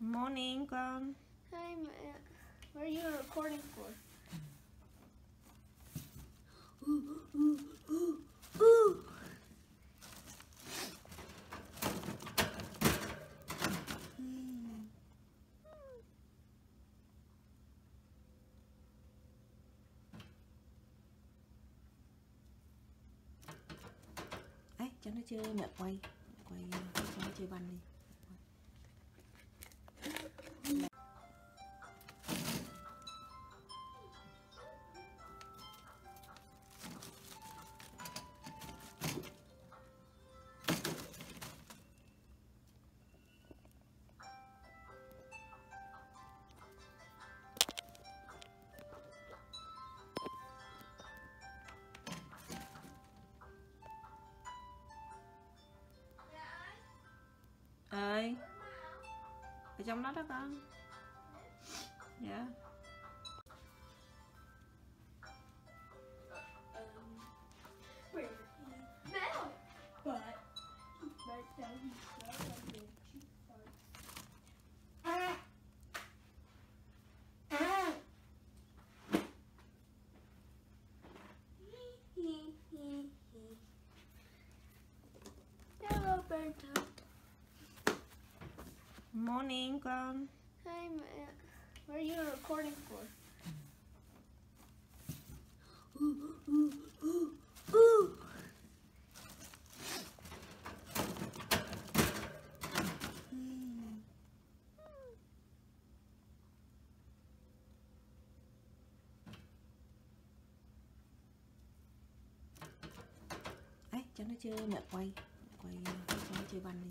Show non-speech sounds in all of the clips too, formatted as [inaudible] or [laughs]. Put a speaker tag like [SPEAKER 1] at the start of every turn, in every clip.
[SPEAKER 1] Morning con
[SPEAKER 2] Hi, mẹ. What are you recording for?
[SPEAKER 1] ấy cho nó chơi mẹ quay quay cho chơi banh đi. Ở trong đó đó con dạ
[SPEAKER 2] yeah.
[SPEAKER 1] Morning con
[SPEAKER 2] Hi, Matt. What are you recording for? Ooh, ooh, ooh, ooh.
[SPEAKER 1] ấy cho nó chơi mẹ quay quay cho nó chơi banh đi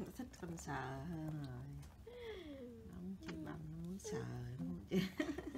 [SPEAKER 1] nó thích con sờ hơn rồi. Nó không chơi banh nó muốn sờ, nó muốn chơi [laughs]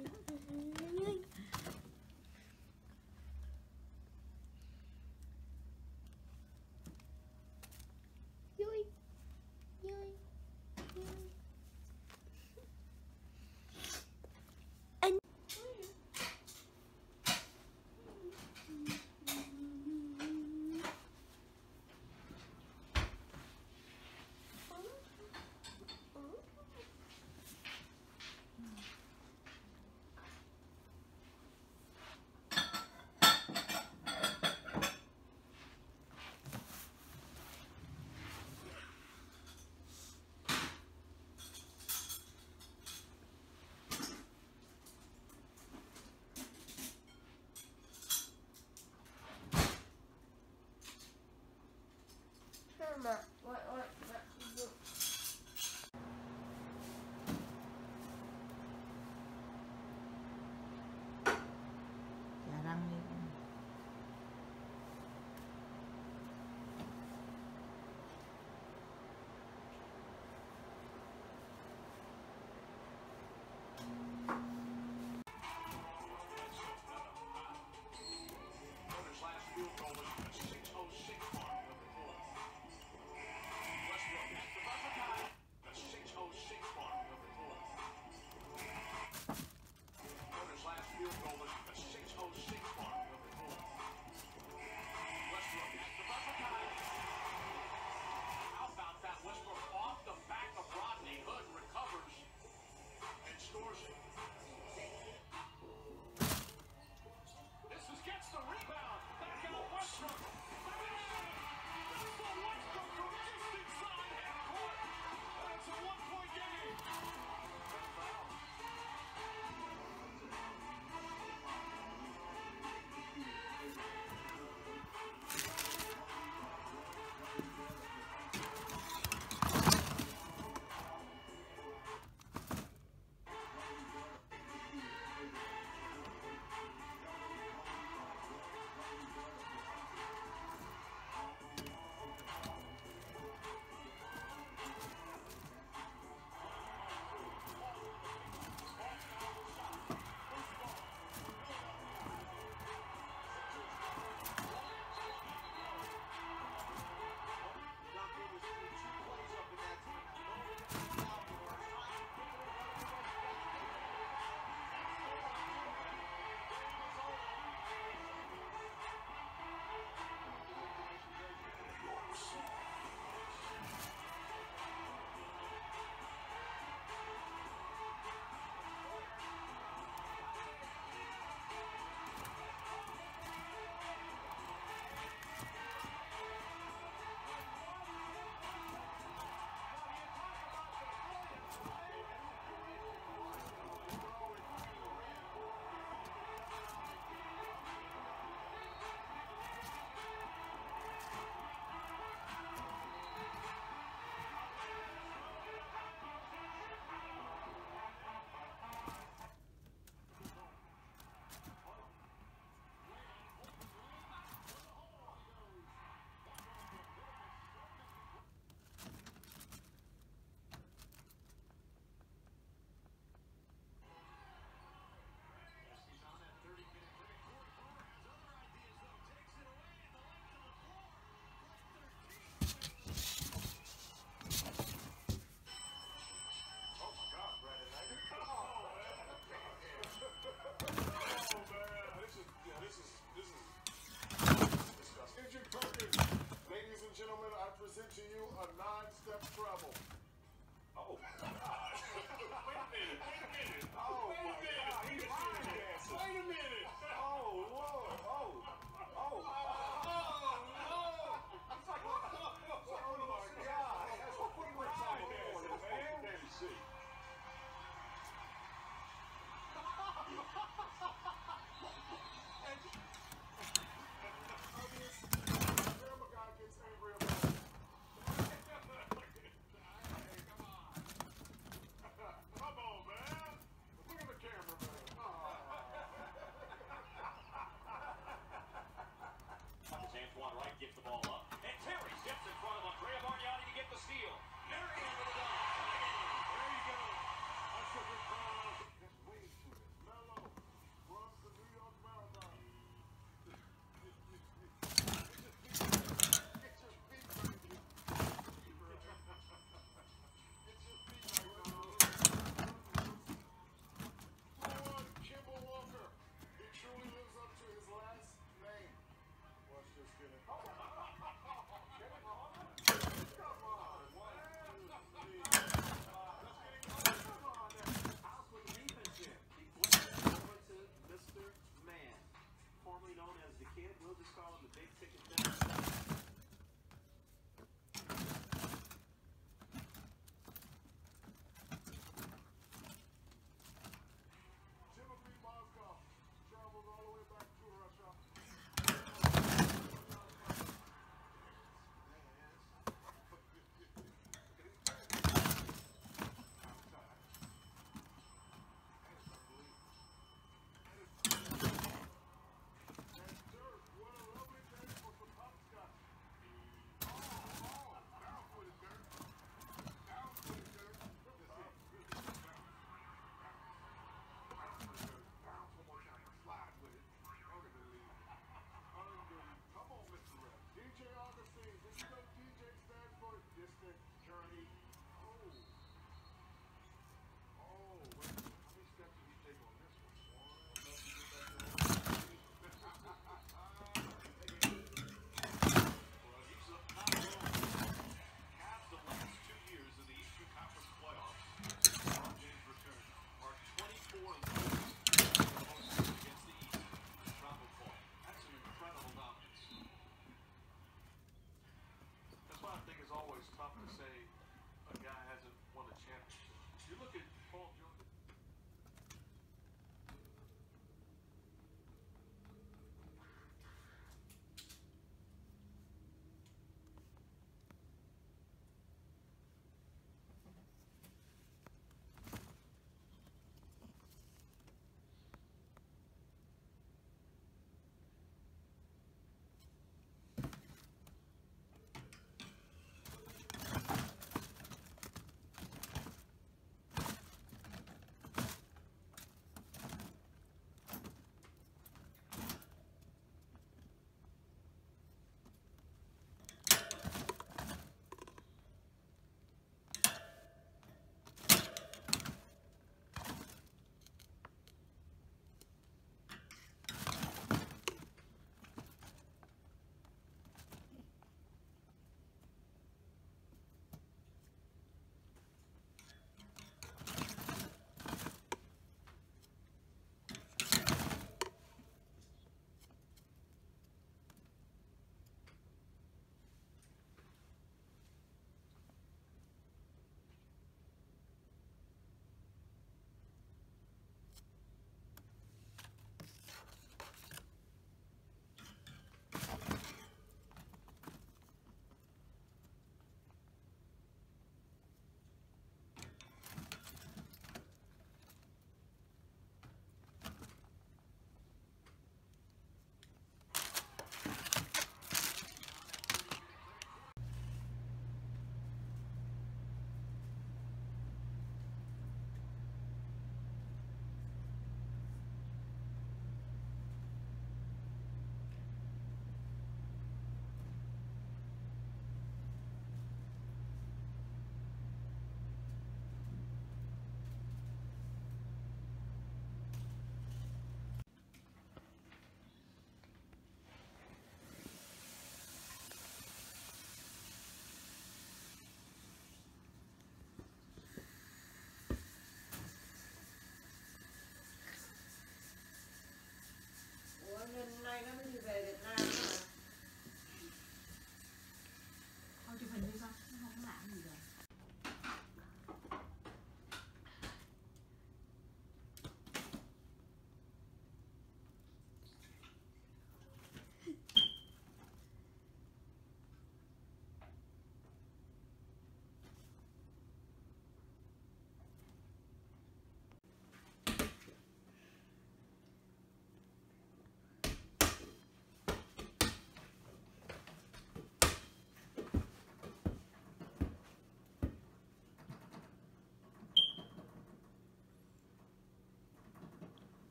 [SPEAKER 3] ball up. And Terry steps in front of Andrea Bargnani to get the steal. Marion with
[SPEAKER 4] a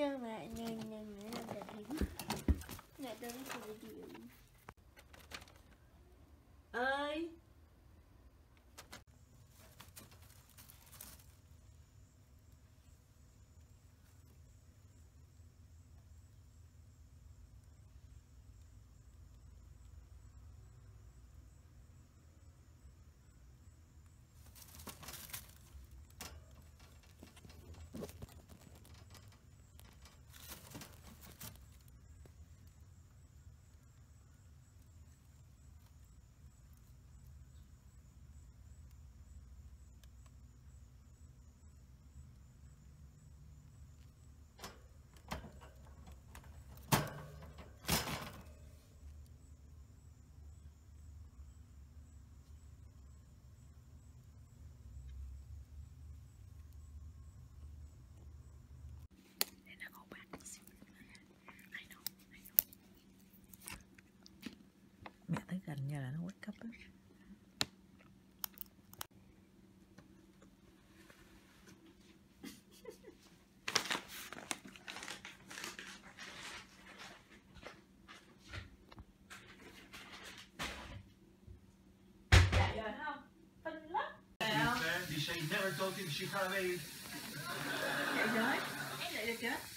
[SPEAKER 5] nhưng mà lại nhìn nhìn
[SPEAKER 6] nữa là đẹp lắm. Lại
[SPEAKER 7] tôi rất ơi Tinh lắm.
[SPEAKER 8] You say you never told him she had a
[SPEAKER 6] được chưa